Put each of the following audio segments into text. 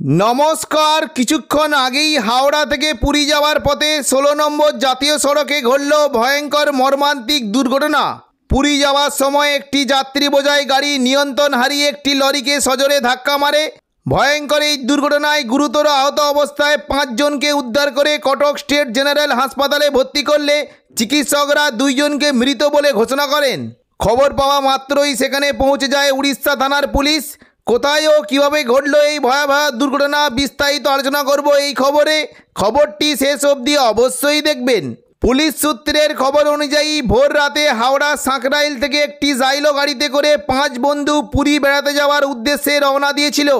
নমস্কার। কিছুক্ষণ আগেই হাওড়া থেকে পুরী যাওয়ার পথে ষোলো নম্বর জাতীয় সড়কে ঘটল ভয়ঙ্কর মর্মান্তিক দুর্ঘটনা। পুরী যাওয়ার সময় একটি যাত্রী বোঝাই গাড়ি নিয়ন্ত্রণ হারিয়ে একটি লরিকে সজোরে ধাক্কা মারে। ভয়ঙ্কর এই দুর্ঘটনায় গুরুতর আহত অবস্থায় পাঁচজনকে উদ্ধার করে কটক স্টেট জেনারেল হাসপাতালে ভর্তি করলে চিকিৎসকরা দুইজনকে মৃত বলে ঘোষণা করেন। খবর পাওয়া মাত্রই সেখানে পৌঁছে যায় উড়িষ্যা থানার পুলিশ। কোথায় ও কীভাবে ঘটলো এই ভয়াবহ দুর্ঘটনা বিস্তারিত আলোচনা করব এই খবরে। খবরটি শেষ অবধি অবশ্যই দেখবেন। পুলিশ সূত্রের খবর অনুযায়ী ভোর রাতে হাওড়া সাঁকরাইল থেকে একটি জাইলো গাড়িতে করে পাঁচ বন্ধু পুরী বেড়াতে যাওয়ার উদ্দেশ্যে রওনা দিয়েছিল।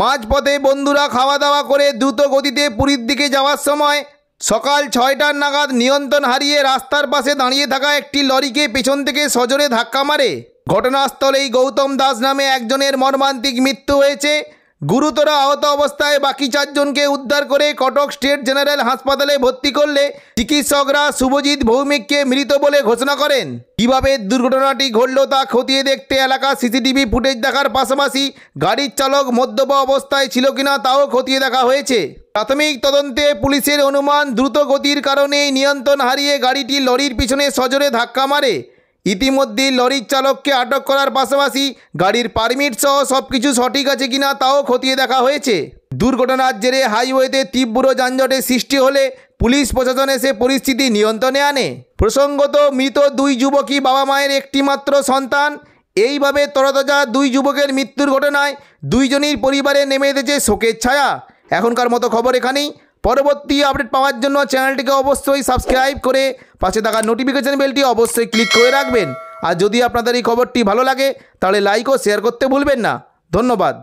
মাঝপথে বন্ধুরা খাওয়া দাওয়া করে দ্রুত গতিতে পুরীর দিকে যাওয়ার সময় সকাল ছয়টার নাগাদ নিয়ন্ত্রণ হারিয়ে রাস্তার পাশে দাঁড়িয়ে থাকা একটি লরিকে পেছন থেকে সজোরে ধাক্কা মারে। ঘটনাস্থলেই গৌতম দাস নামে একজনের মর্মান্তিক মৃত্যু হয়েছে। গুরুতর আহত অবস্থায় বাকি চারজনকে উদ্ধার করে কটক স্টেট জেনারেল হাসপাতালে ভর্তি করলে চিকিৎসকরা শুভজিৎ ভৌমিককে মৃত বলে ঘোষণা করেন। কীভাবে দুর্ঘটনাটি ঘটল তা খতিয়ে দেখতে এলাকা সিসিটিভি ফুটেজ দেখার পাশাপাশি গাড়ির চালক মদ্যপ অবস্থায় ছিল কিনা তাও খতিয়ে দেখা হয়েছে। প্রাথমিক তদন্তে পুলিশের অনুমান দ্রুত গতির কারণে নিয়ন্ত্রণ হারিয়ে গাড়িটি লরির পিছনে সজোরে ধাক্কা মারে। ইতিমধ্যেই লরির চালককে আটক করার পাশাপাশি গাড়ির পারমিট সহ সব কিছু সঠিক আছে কিনা তাও খতিয়ে দেখা হয়েছে। দুর্ঘটনার জেরে হাইওয়েতে তীব্র যানজটের সৃষ্টি হলে পুলিশ প্রশাসন এসে পরিস্থিতি নিয়ন্ত্রণে আনে। প্রসঙ্গত, মৃত দুই যুবকই বাবা মায়ের একটিমাত্র সন্তান। এইভাবে তরতাজা দুই যুবকের মৃত্যুর ঘটনায় দুইজনের পরিবারে নেমে এসেছে শোকের ছায়া। এখনকার মতো খবর এখানেই। পরবর্তী আপডেট পাওয়ার জন্য চ্যানেলটিকে অবশ্যই সাবস্ক্রাইব করে পাশে থাকা নোটিফিকেশান বেলটি অবশ্যই ক্লিক করে রাখবেন। আর যদি আপনাদের এই খবরটি ভালো লাগে, তাহলে লাইক ও শেয়ার করতে ভুলবেন না। ধন্যবাদ।